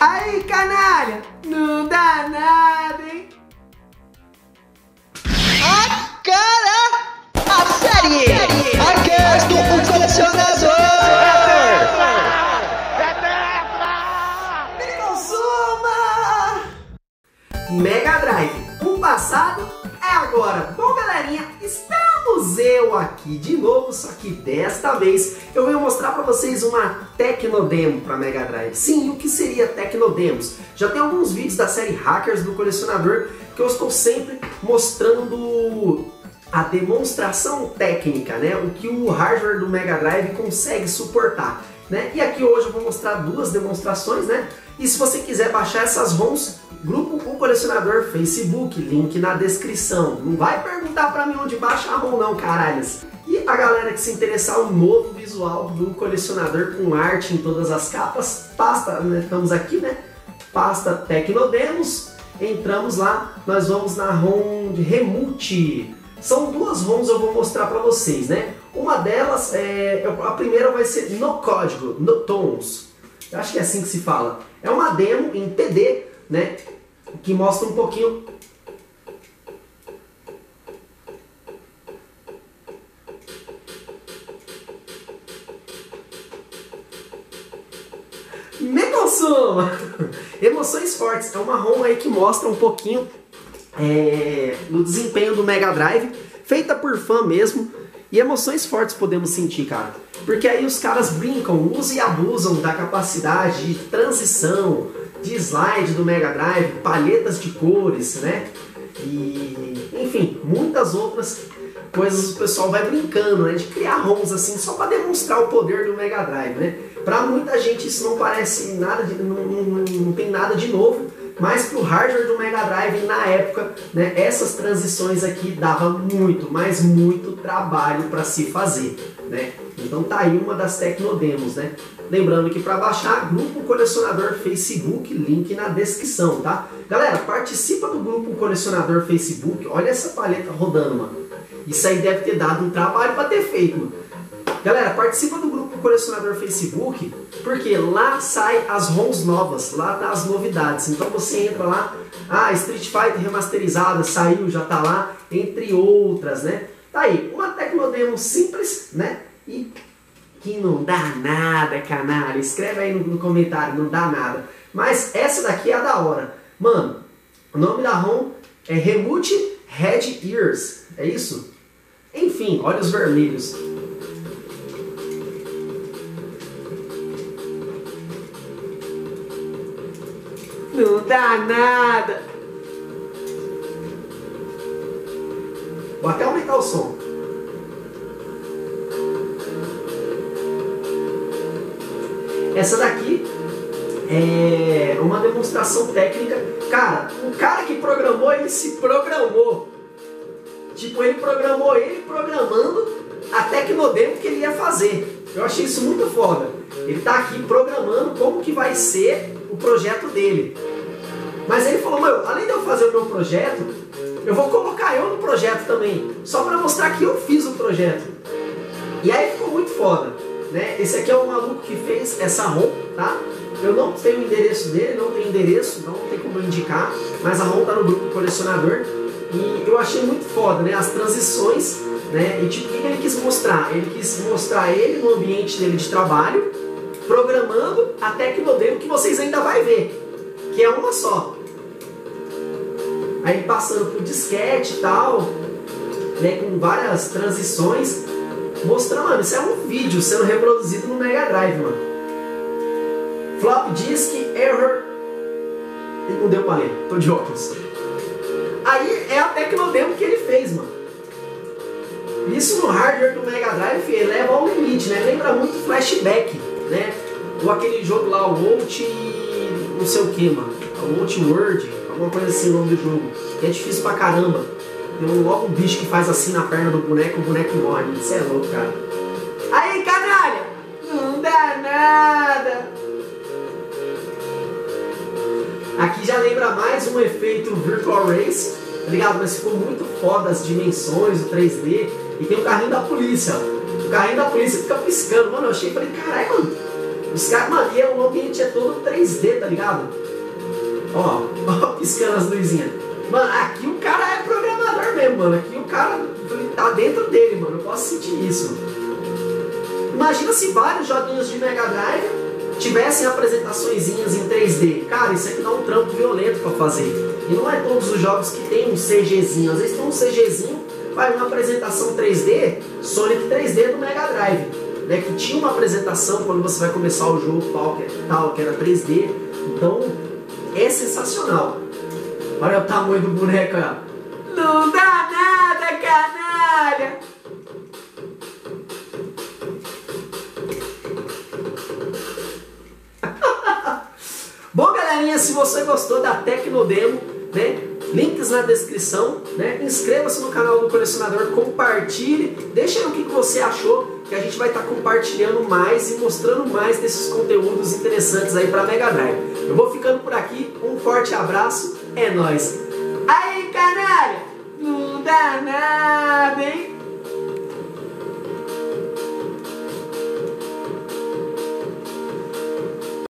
Aí, canalha, não dá nada, hein? A cara, a série, a Cast, o colecionador. Me consuma! Mega Drive, o passado é agora. Eu aqui de novo, só que desta vez eu venho mostrar para vocês uma Tecnodemo para Mega Drive. Sim, o que seria Tecnodemos? Já tem alguns vídeos da série Hackers do Colecionador que eu estou sempre mostrando a demonstração técnica, né? O que o hardware do Mega Drive consegue suportar. Né? E aqui hoje eu vou mostrar duas demonstrações, né? E se você quiser baixar essas ROMs, grupo O Colecionador Facebook, link na descrição. Não vai perguntar para mim onde baixa a ROM não, caralhos. E a galera que se interessar o novo visual do colecionador com arte em todas as capas, pasta, né? estamos aqui, né? Pasta Tecnodemos, entramos lá, nós vamos na ROM de Remute. São duas ROMs eu vou mostrar para vocês, né? Uma delas, é, a primeira vai ser no código, no tons. Eu acho que é assim que se fala. É uma demo em PD, né? Que mostra um pouquinho Me consuma! Emoções Fortes é uma ROM aí que mostra um pouquinho é, do desempenho do Mega Drive, feita por fã mesmo, e emoções fortes podemos sentir, cara. Porque aí os caras brincam, usam e abusam da capacidade de transição, de slide do Mega Drive, palhetas de cores, né? E, enfim, muitas outras coisas o pessoal vai brincando, né? De criar ROMs assim, só para demonstrar o poder do Mega Drive, né? Pra muita gente isso não parece nada, de, não, não, não tem nada de novo, mas pro hardware do Mega Drive na época, né, essas transições aqui dava muito, mas muito trabalho para se fazer, né? Então tá aí uma das Tecnodemos, né? Lembrando que para baixar, grupo colecionador Facebook, link na descrição, tá? Galera, participa do grupo colecionador Facebook. Olha essa paleta rodando, mano. Isso aí deve ter dado um trabalho para ter feito, mano. Galera, participa do grupo colecionador Facebook, porque lá sai as ROMs novas, lá tá as novidades. Então você entra lá, ah, Street Fighter remasterizada saiu, já tá lá, entre outras, né? Tá aí, uma tecnodemo simples, né? E que não dá nada, canalha. Escreve aí no, no comentário, não dá nada. Mas essa daqui é a da hora. Mano, o nome da ROM é Remute Red Ears, é isso? Enfim, olhos vermelhos. Não dá nada. Vou até aumentar o som. Essa daqui é uma demonstração técnica. Cara, o cara que programou, ele se programou. Tipo, ele programou ele programando a tecnodemo que ele ia fazer. Eu achei isso muito foda. Ele tá aqui programando como que vai ser o projeto dele. Mas ele falou, meu, além de eu fazer o meu projeto, eu vou colocar eu no projeto também, só para mostrar que eu fiz o projeto. E aí ficou muito foda. Né? Esse aqui é o maluco que fez essa ROM, tá? Eu não tenho o endereço dele, não tenho endereço, não tem como indicar, mas a ROM tá no grupo colecionador. E eu achei muito foda, né? As transições, né? E tipo, o que ele quis mostrar? Ele quis mostrar ele no ambiente dele de trabalho, programando a tecnodemo que vocês ainda vai ver, que é uma só. Aí passando por disquete e tal, né? Com várias transições, mostrando, mano, isso é um vídeo sendo reproduzido no Mega Drive, mano. Flop disk error. Não deu pra ler, tô de óculos. Aí é a tecnodemo que ele fez, mano. Isso no hardware do Mega Drive eleva ao limite, né? Lembra muito flashback, né? Ou aquele jogo lá, o Out não sei o que, mano. O Out World, alguma coisa assim o nome do jogo. Que é difícil pra caramba. Tem logo um bicho que faz assim na perna do boneco, o boneco morre. Isso é louco, cara. Aí, canalha! Não dá nada! Aqui já lembra mais um efeito Virtual Race, tá ligado? Mas ficou muito foda as dimensões, o 3D. E tem o carrinho da polícia. O carrinho da polícia fica piscando. Mano, eu achei, falei, caralho, mano. Os caras, mano, e o ambiente é todo 3D. 3D, tá ligado? Ó, ó, piscando as luzinhas. Mano, aqui o cara é programador mesmo, mano. Aqui o cara tá dentro dele, mano. Eu posso sentir isso. Imagina se vários joguinhos de Mega Drive tivessem apresentações em 3D. Cara, isso aqui dá um trampo violento pra fazer. E não é todos os jogos que tem um CGzinho. Às vezes tem um CGzinho, vai uma apresentação 3D, Sonic 3D do Mega Drive. Né, que tinha uma apresentação quando você vai começar o jogo tal, tal que era 3D. Então, é sensacional. Olha o tamanho do boneco. Não dá nada, canalha! Bom, galerinha, se você gostou da Tecnodemo, né? Links na descrição, né? Inscreva-se no canal do colecionador, compartilhe, deixa aí o que você achou, que a gente vai estar tá compartilhando mais e mostrando mais desses conteúdos interessantes aí para Mega Drive. Eu vou ficando por aqui, um forte abraço, é nóis! Aí, canalha! Não dá nada, hein?